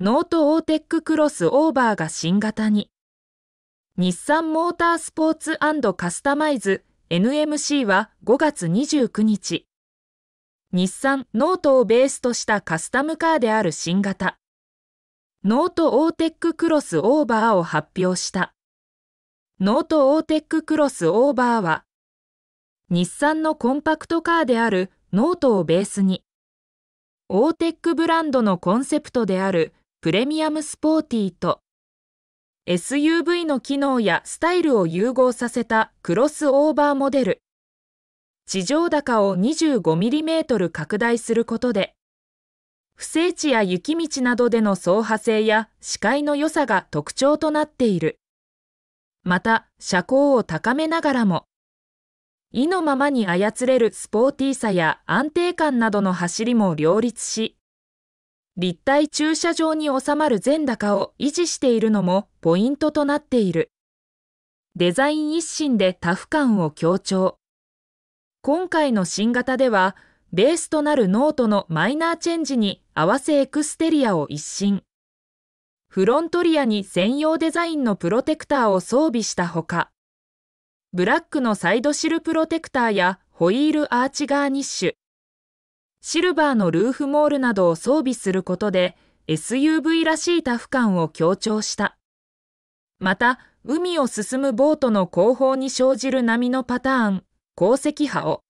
ノートオーテッククロスオーバーが新型に。日産モータースポーツカスタマイズ NMC は5月29日、日産ノートをベースとしたカスタムカーである新型、ノートオーテッククロスオーバーを発表した。ノートオーテッククロスオーバーは、日産のコンパクトカーであるノートをベースに、オーテックブランドのコンセプトであるプレミアムスポーティーと SUV の機能やスタイルを融合させたクロスオーバーモデル。地上高を 25mm 拡大することで、不整地や雪道などでの走破性や視界の良さが特徴となっている。また、車高を高めながらも、意のままに操れるスポーティーさや安定感などの走りも両立し、立体駐車場に収まる全高を維持しているのもポイントとなっている。デザイン一新でタフ感を強調。今回の新型では、ベースとなるノートのマイナーチェンジに合わせエクステリアを一新。フロントリアに専用デザインのプロテクターを装備したほか、ブラックのサイドシルプロテクターやホイールアーチガーニッシュ、シルバーのルーフモールなどを装備することで SUV らしいタフ感を強調した。また、海を進むボートの後方に生じる波のパターン、鉱石波を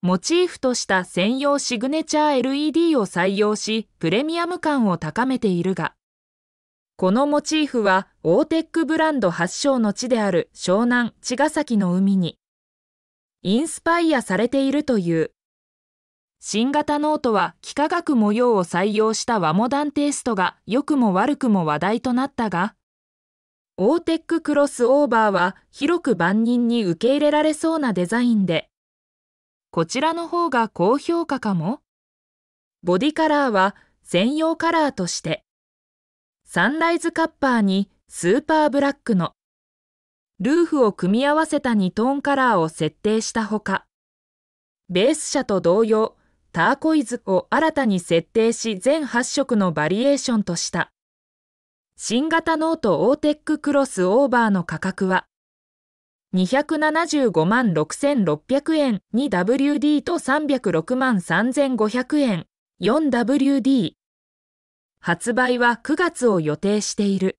モチーフとした専用シグネチャー LED を採用し、プレミアム感を高めているが、このモチーフはオーテックブランド発祥の地である湘南茅ヶ崎の海にインスパイアされているという。新型ノートは幾何学模様を採用した和モダンテイストが良くも悪くも話題となったが、オーテッククロスオーバーは広く万人に受け入れられそうなデザインで、こちらの方が高評価かも。ボディカラーは専用カラーとして、サンライズカッパーにスーパーブラックのルーフを組み合わせた2トーンカラーを設定したほか、ベース車と同様、ターコイズを新たに設定し全8色のバリエーションとした。新型ノートオーテッククロスオーバーの価格は、275万6600円 2WD と306万3500円 4WD。発売は9月を予定している。